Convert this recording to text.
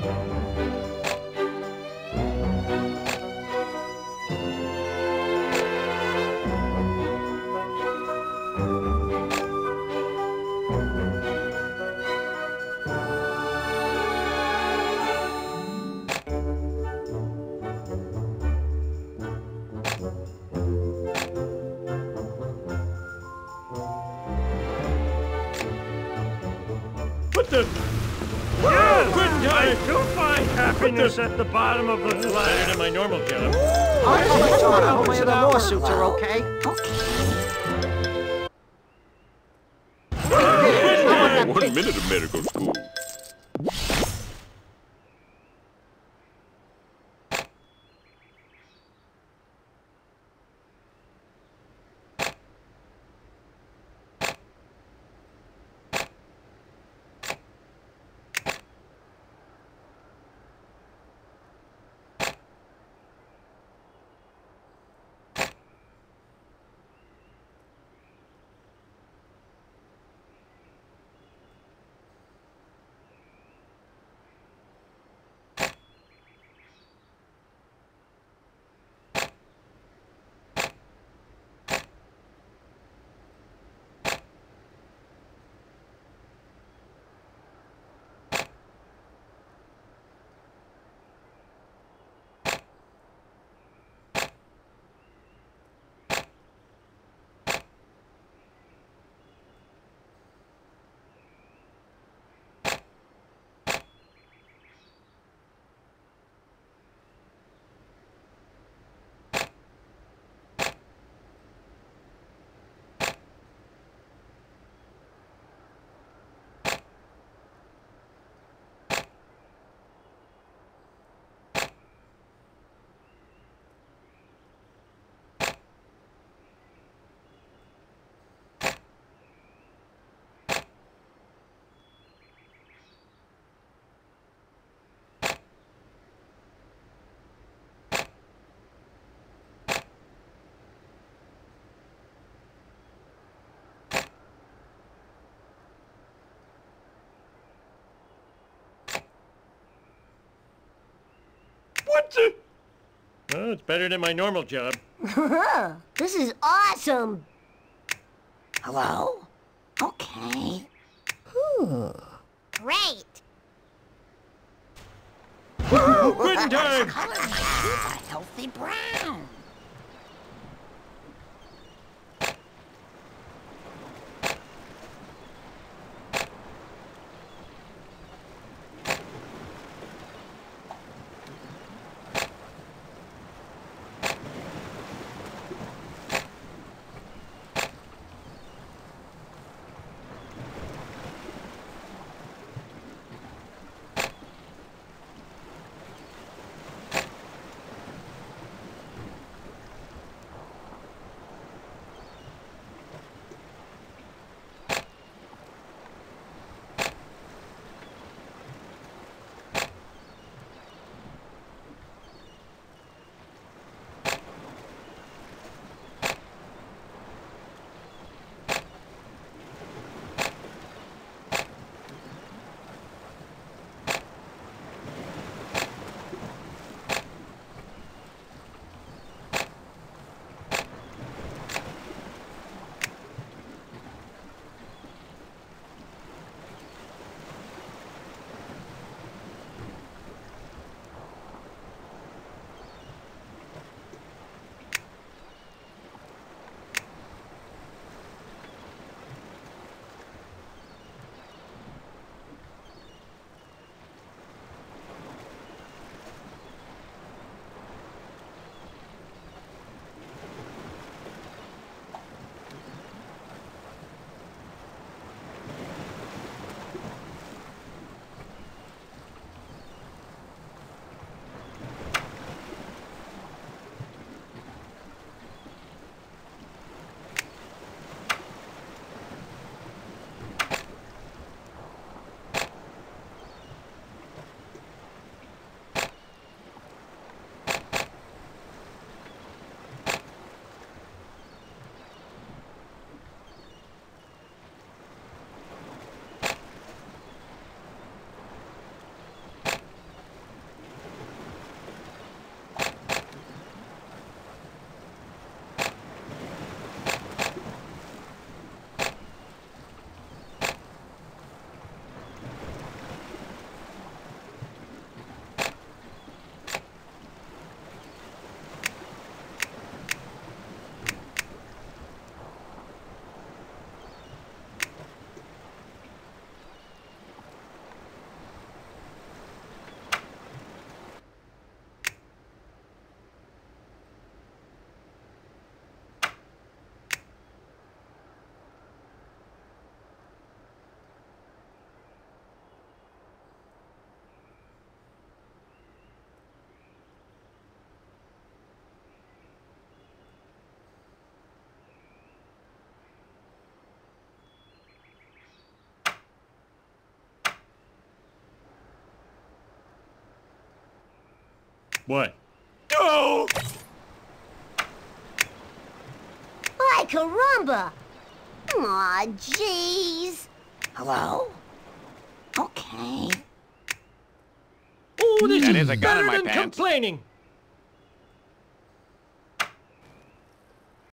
What the? Yeah, I time. do find happiness at the bottom of the Better glass. than my normal job. I just want to hopefully the lawsuits are okay. One minute of medical school. What the... Well, it's better than my normal job. This is awesome. Hello? Okay. Great. Good time. Color my a healthy brown. What? Oh! Ay, caramba! Aw, jeez. Hello? Okay. Oh, this That is is a gun in better my than pants. complaining.